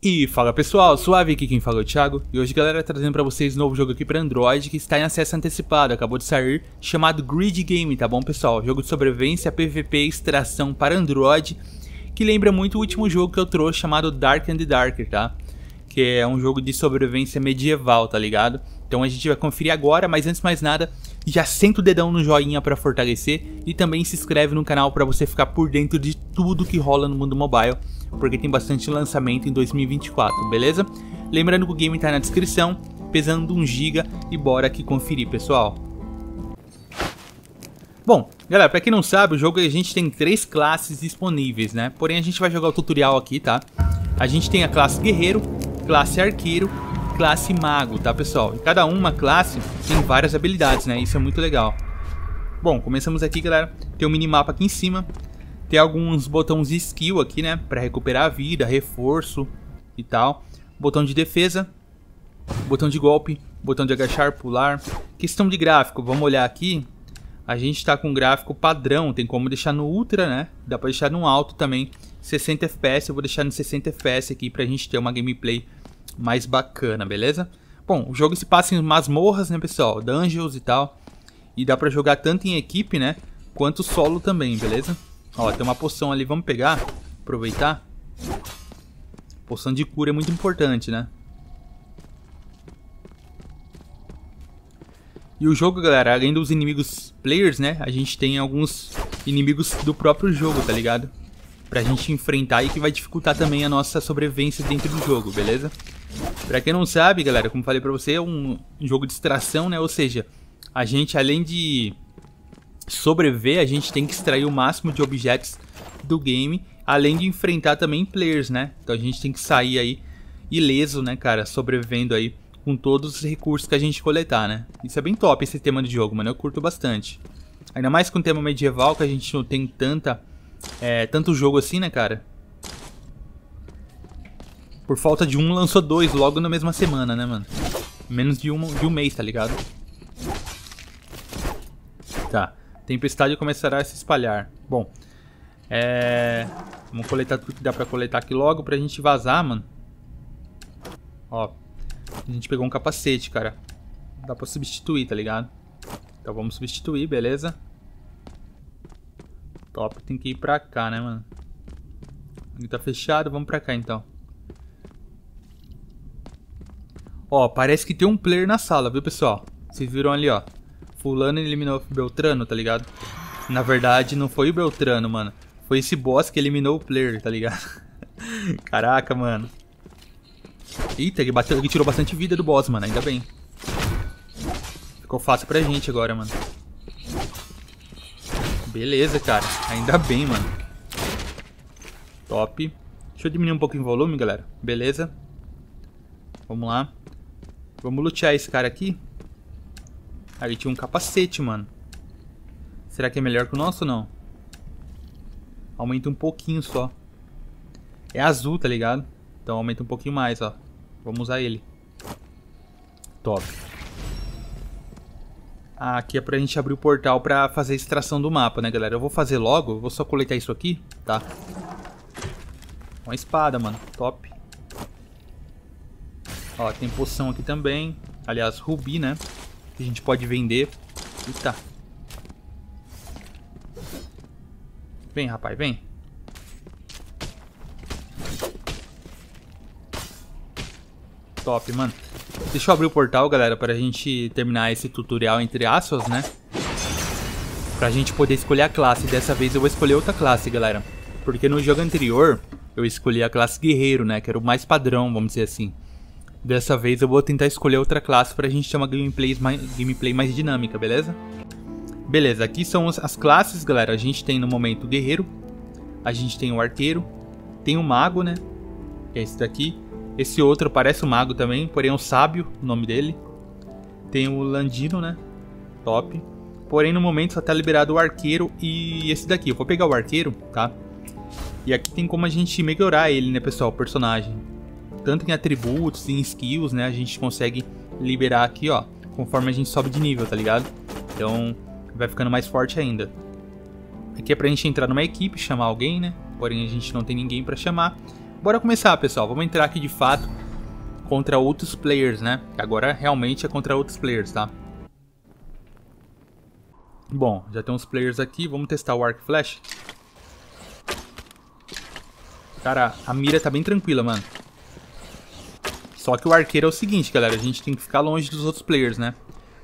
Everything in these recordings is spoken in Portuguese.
E fala pessoal, suave aqui quem fala é o Thiago e hoje galera trazendo pra vocês um novo jogo aqui pra Android que está em acesso antecipado, acabou de sair, chamado Grid Game, tá bom pessoal? Jogo de sobrevivência, PVP, extração para Android, que lembra muito o último jogo que eu trouxe chamado Dark and Darker, tá? Que é um jogo de sobrevivência medieval, tá ligado? Então a gente vai conferir agora, mas antes de mais nada, já senta o dedão no joinha para fortalecer e também se inscreve no canal para você ficar por dentro de tudo que rola no mundo mobile porque tem bastante lançamento em 2024, beleza? Lembrando que o game tá na descrição, pesando 1GB e bora aqui conferir, pessoal. Bom, galera, pra quem não sabe, o jogo a gente tem três classes disponíveis, né? Porém, a gente vai jogar o tutorial aqui, tá? A gente tem a classe guerreiro, classe arqueiro classe mago, tá, pessoal? E cada uma classe tem várias habilidades, né? Isso é muito legal. Bom, começamos aqui, galera. Tem um minimapa aqui em cima. Tem alguns botões de skill aqui, né? Pra recuperar a vida, reforço e tal. Botão de defesa. Botão de golpe. Botão de agachar, pular. Questão de gráfico, vamos olhar aqui. A gente tá com gráfico padrão, tem como deixar no Ultra, né? Dá pra deixar no alto também. 60 FPS, eu vou deixar no 60 FPS aqui pra gente ter uma gameplay mais bacana, beleza? Bom, o jogo se passa em masmorras, né, pessoal? Dungeons e tal. E dá pra jogar tanto em equipe, né? Quanto solo também, beleza? Ó, tem uma poção ali, vamos pegar, aproveitar. Poção de cura é muito importante, né? E o jogo, galera, além dos inimigos players, né? A gente tem alguns inimigos do próprio jogo, tá ligado? Pra gente enfrentar e que vai dificultar também a nossa sobrevivência dentro do jogo, beleza? Pra quem não sabe, galera, como falei pra você, é um jogo de extração, né? Ou seja, a gente, além de sobreviver, a gente tem que extrair o máximo de objetos do game, além de enfrentar também players, né? Então a gente tem que sair aí ileso, né, cara, sobrevivendo aí com todos os recursos que a gente coletar, né? Isso é bem top esse tema de jogo, mano, eu curto bastante. Ainda mais com o tema medieval, que a gente não tem tanta, é, tanto jogo assim, né, cara? Por falta de um, lançou dois logo na mesma semana, né, mano? Menos de um, de um mês, tá ligado? Tá. Tempestade começará a se espalhar. Bom, é... Vamos coletar tudo que dá pra coletar aqui logo pra gente vazar, mano. Ó, a gente pegou um capacete, cara. Dá pra substituir, tá ligado? Então vamos substituir, beleza. Top, tem que ir pra cá, né, mano? Aqui tá fechado, vamos pra cá então. Ó, parece que tem um player na sala, viu, pessoal? Vocês viram ali, ó. Fulano eliminou o Beltrano, tá ligado? Na verdade, não foi o Beltrano, mano. Foi esse boss que eliminou o player, tá ligado? Caraca, mano. Eita, ele, bateu, ele tirou bastante vida do boss, mano. Ainda bem. Ficou fácil pra gente agora, mano. Beleza, cara. Ainda bem, mano. Top. Deixa eu diminuir um pouco em volume, galera. Beleza. Vamos lá. Vamos lutear esse cara aqui. Ali tinha um capacete, mano. Será que é melhor que o nosso ou não? Aumenta um pouquinho só. É azul, tá ligado? Então aumenta um pouquinho mais, ó. Vamos usar ele. Top. Ah, aqui é pra gente abrir o portal pra fazer a extração do mapa, né, galera? Eu vou fazer logo, vou só coletar isso aqui, tá? Uma espada, mano. Top. Ó, tem poção aqui também. Aliás, rubi, né? que a gente pode vender. Eita. Vem, rapaz, vem. Top, mano. Deixa eu abrir o portal, galera, pra gente terminar esse tutorial entre aspas, né? Pra gente poder escolher a classe. Dessa vez eu vou escolher outra classe, galera. Porque no jogo anterior eu escolhi a classe guerreiro, né? Que era o mais padrão, vamos dizer assim. Dessa vez eu vou tentar escolher outra classe pra gente ter uma gameplay mais, gameplay mais dinâmica, beleza? Beleza, aqui são as classes, galera. A gente tem no momento o guerreiro, a gente tem o arqueiro, tem o mago, né? Que é esse daqui. Esse outro parece o mago também, porém é um sábio, o nome dele. Tem o landino, né? Top. Porém no momento só tá liberado o arqueiro e esse daqui. Eu vou pegar o arqueiro, tá? E aqui tem como a gente melhorar ele, né, pessoal, o personagem tanto em atributos, em skills, né? A gente consegue liberar aqui, ó, conforme a gente sobe de nível, tá ligado? Então, vai ficando mais forte ainda. Aqui é pra gente entrar numa equipe, chamar alguém, né? Porém, a gente não tem ninguém pra chamar. bora começar, pessoal. Vamos entrar aqui de fato contra outros players, né? Agora realmente é contra outros players, tá? Bom, já tem uns players aqui. Vamos testar o Arc Flash. Cara, a mira tá bem tranquila, mano. Só que o arqueiro é o seguinte, galera. A gente tem que ficar longe dos outros players, né?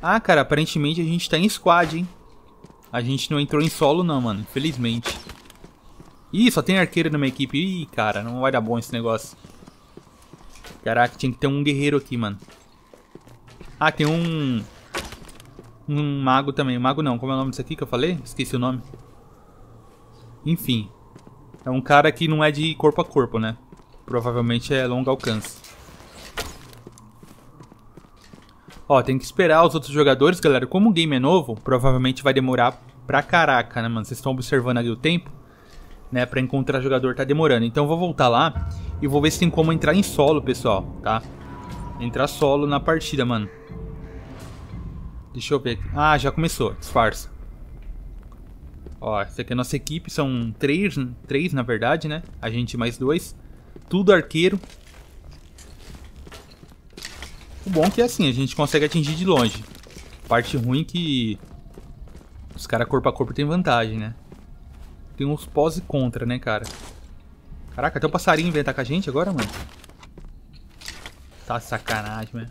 Ah, cara, aparentemente a gente tá em squad, hein? A gente não entrou em solo não, mano. Infelizmente. Ih, só tem arqueiro na minha equipe. Ih, cara, não vai dar bom esse negócio. Caraca, tinha que ter um guerreiro aqui, mano. Ah, tem um... Um mago também. Mago não, como é o nome disso aqui que eu falei? Esqueci o nome. Enfim. É um cara que não é de corpo a corpo, né? Provavelmente é longo alcance. Ó, tem que esperar os outros jogadores, galera. Como o game é novo, provavelmente vai demorar pra caraca, né, mano? Vocês estão observando ali o tempo, né? Pra encontrar jogador tá demorando. Então eu vou voltar lá e vou ver se tem como entrar em solo, pessoal, tá? Entrar solo na partida, mano. Deixa eu ver aqui. Ah, já começou. Disfarça. Ó, essa aqui é a nossa equipe. São três, três na verdade, né? A gente mais dois. Tudo arqueiro. O bom é que assim, a gente consegue atingir de longe. Parte ruim é que os caras corpo a corpo tem vantagem, né? Tem uns pós e contra, né, cara? Caraca, até o passarinho vem atacar a gente agora, mano. Tá sacanagem, né?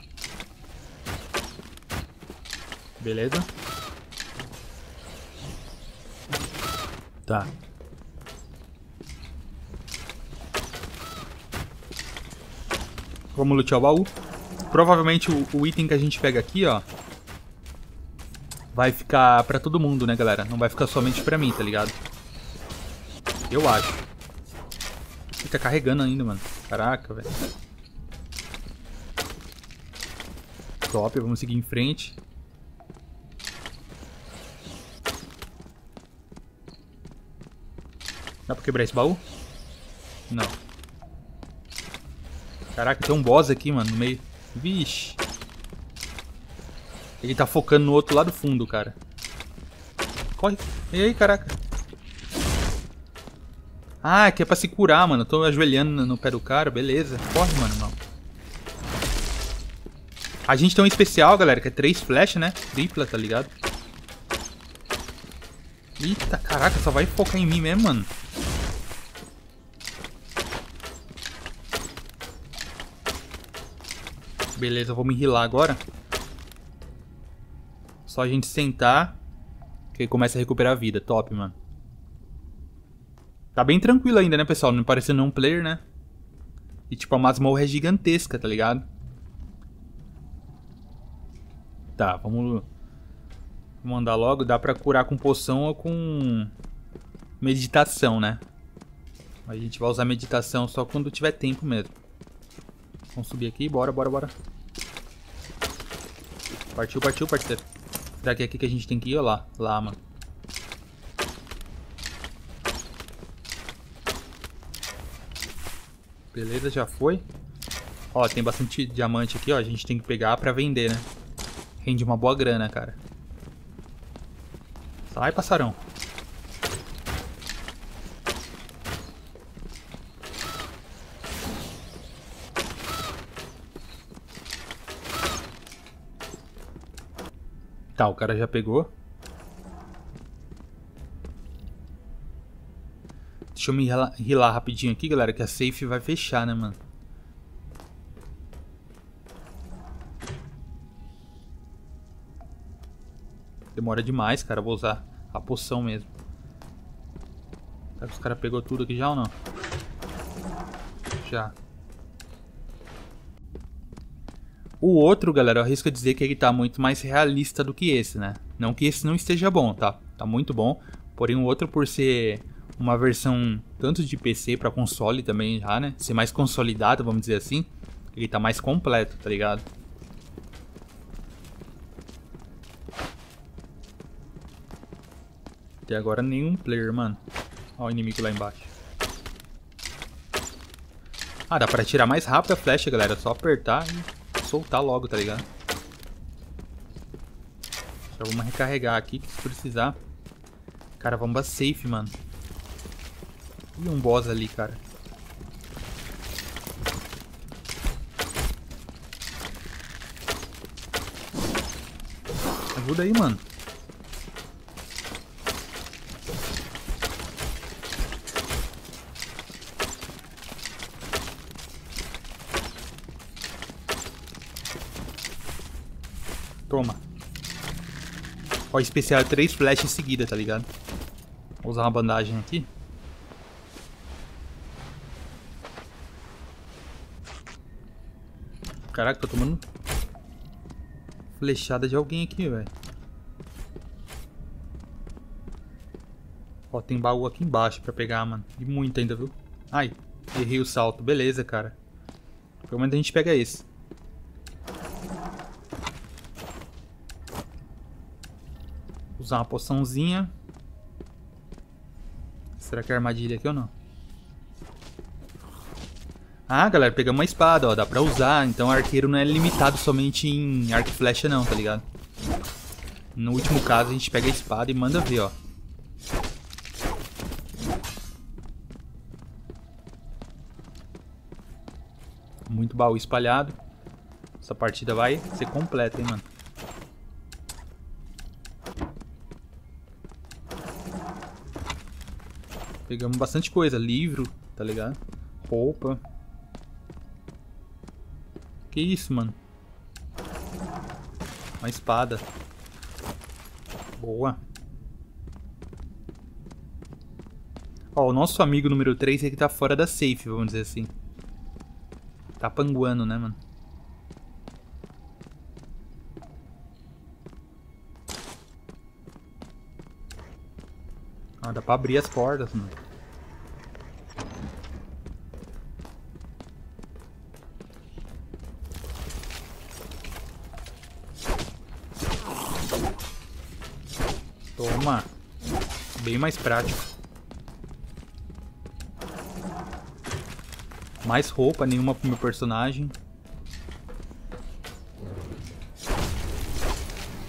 Beleza. Tá. Vamos lutear o baú. Provavelmente o, o, item que a gente pega aqui, ó. Vai ficar pra todo mundo, né, galera? Não vai ficar somente pra mim, tá ligado? Eu acho. Fica carregando ainda, mano. Caraca, velho. Top, vamos seguir em frente. Dá pra quebrar esse baú? Não. Caraca, tem um boss aqui, mano, no meio. Vixe. Ele tá focando no outro lado do fundo, cara. Corre. E aí, caraca. Ah, que é pra se curar, mano. tô ajoelhando no pé do cara, beleza. Corre, mano, não. A gente tem um especial, galera, que é três flash, né? Tripla, tá ligado? Eita, caraca, só vai focar em mim mesmo, mano. Beleza, vou me rilar agora. Só a gente sentar. Que começa a recuperar a vida. Top, mano. Tá bem tranquilo ainda, né, pessoal? Não parecendo um player, né? E tipo, a masmorra é gigantesca, tá ligado? Tá, vamos... Vamos andar logo. Dá pra curar com poção ou com... Meditação, né? A gente vai usar meditação só quando tiver tempo mesmo. Vamos subir aqui. Bora, bora, bora. Partiu, partiu, parceiro. Será que é aqui que a gente tem que ir? Olha lá. Lá, mano. Beleza, já foi. Ó, tem bastante diamante aqui, ó. A gente tem que pegar pra vender, né? Rende uma boa grana, cara. Sai, passarão. Tá, o cara já pegou. Deixa eu me rilar rapidinho aqui, galera, que a safe vai fechar, né, mano? Demora demais, cara. Vou usar a poção mesmo. Será que os caras pegou tudo aqui já ou não? Já. O outro, galera, eu arrisco dizer que ele tá muito mais realista do que esse, né? Não que esse não esteja bom, tá? Tá muito bom. Porém, o outro, por ser uma versão tanto de PC para console também já, né? Ser mais consolidado, vamos dizer assim. Ele tá mais completo, tá ligado? Até agora nenhum player, mano. Olha o inimigo lá embaixo. Ah, dá pra tirar mais rápido a flecha, galera. É só apertar e soltar logo, tá ligado? Já vamos recarregar aqui, que se precisar... Cara, bomba safe, mano. E um boss ali, cara. Ajuda aí, mano. Toma. Ó, especial três flashes seguidas, tá ligado? Vou usar uma bandagem aqui. Caraca, tô tomando flechada de alguém aqui, velho. Ó, tem baú aqui embaixo pra pegar, mano. E muito ainda, viu? Ai, errei o salto. Beleza, cara. Pelo menos a gente pega esse. Usar uma poçãozinha. Será que é armadilha aqui ou não? Ah, galera, pegamos uma espada, ó. Dá pra usar. Então arqueiro não é limitado somente em arco e flecha não, tá ligado? No último caso, a gente pega a espada e manda ver, ó. Muito baú espalhado. Essa partida vai ser completa, hein, mano. Pegamos bastante coisa. Livro, tá ligado? Roupa. Que isso, mano? Uma espada. Boa. Ó, o nosso amigo número 3 aqui tá fora da safe, vamos dizer assim. Tá panguando, né, mano? Ah, dá pra abrir as portas, mano. Toma. Bem mais prático. Mais roupa, nenhuma pro meu personagem.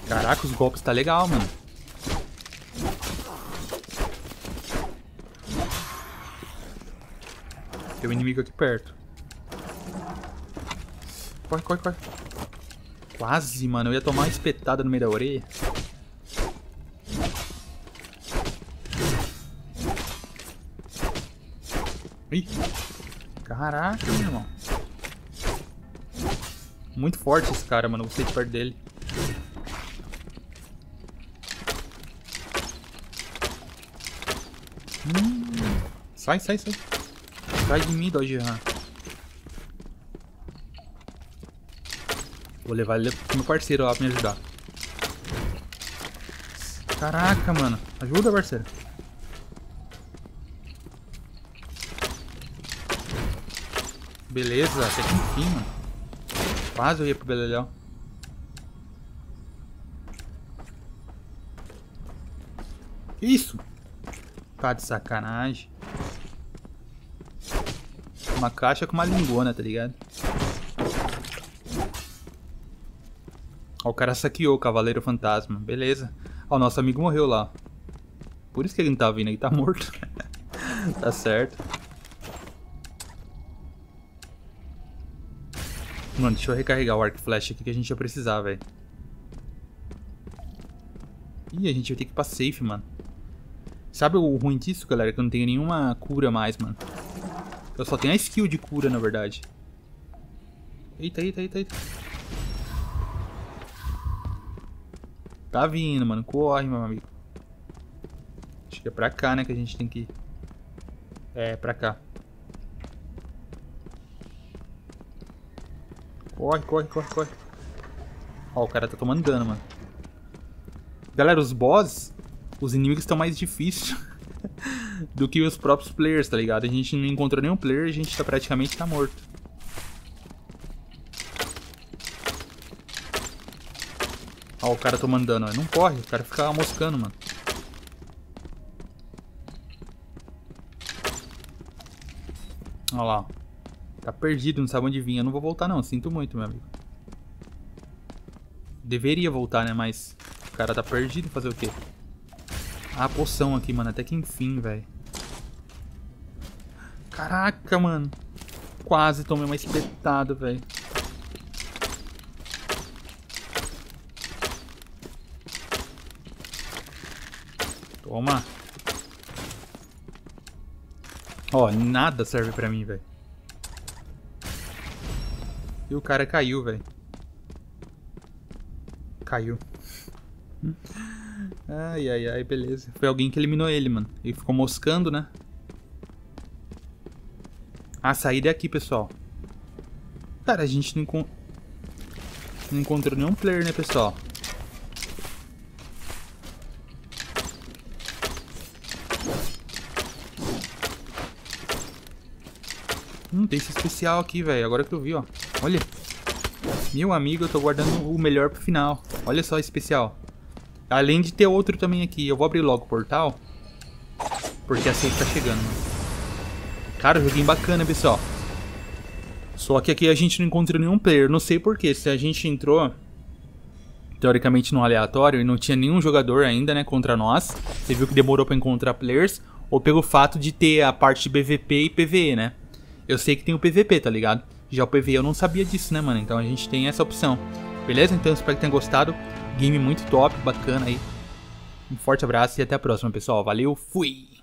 Caraca, os golpes tá legal, mano. Tem um inimigo aqui perto. Corre, corre, corre. Quase, mano. Eu ia tomar uma espetada no meio da orelha. Ih. Caraca, meu irmão. Muito forte esse cara, mano. Você de perto dele. Hum. Sai, sai, sai. Sai de mim, Dodge Han. Vou levar ele pro meu parceiro lá pra me ajudar. Caraca, mano. Ajuda, parceiro. Beleza, até que enfim, mano. Quase eu ia pro Beleléu. Isso? Tá de sacanagem. Uma caixa com uma lingona, tá ligado? Ó, o cara saqueou o Cavaleiro Fantasma. Beleza. Ó, o nosso amigo morreu lá. Por isso que ele não tá vindo, ele tá morto. tá certo. Mano, deixa eu recarregar o arco flash aqui que a gente vai precisar, velho. Ih, a gente vai ter que ir pra safe, mano. Sabe o ruim disso, galera? Que eu não tenho nenhuma cura mais, mano. Eu só tenho a skill de cura, na verdade. Eita, eita, eita, eita. Tá vindo, mano. Corre, meu amigo. Acho que é pra cá, né, que a gente tem que ir. É, pra cá. Corre, corre, corre, corre. Ó, o cara tá tomando dano, mano. Galera, os boss, os inimigos estão mais difíceis do que os próprios players, tá ligado? A gente não encontrou nenhum player, a gente tá praticamente tá morto. Ó, o cara tomando dano, ó. Não corre, o cara fica moscando, mano. Olha lá, ó. Tá perdido, não sabe onde vir. Eu não vou voltar não, sinto muito, meu amigo. Deveria voltar, né? Mas o cara tá perdido, fazer o quê? Ah, poção aqui, mano. Até que enfim, velho. Caraca, mano. Quase tomei uma espetada, velho. Toma. Ó, nada serve pra mim, velho. E o cara caiu, velho. Caiu. Ai, ai, ai, beleza. Foi alguém que eliminou ele, mano. Ele ficou moscando, né? A saída é aqui, pessoal. Cara, a gente não, encont... não encontrou nenhum player, né, pessoal? Hum, tem esse especial aqui, velho. Agora que eu vi, ó. Olha. Meu amigo, eu tô guardando o melhor pro final. Olha só esse especial. Além de ter outro também aqui. Eu vou abrir logo o portal. Porque a safe tá chegando. Cara, joguinho bacana, pessoal. Só que aqui a gente não encontrou nenhum player. Não sei porquê. Se a gente entrou, teoricamente, no aleatório e não tinha nenhum jogador ainda, né, contra nós. Você viu que demorou pra encontrar players. Ou pelo fato de ter a parte de PVP e PVE, né? Eu sei que tem o PVP, tá ligado? Já o PVE eu não sabia disso, né, mano? Então a gente tem essa opção. Beleza? Então espero que tenham gostado. Game muito top, bacana aí. Um forte abraço e até a próxima, pessoal. Valeu, fui!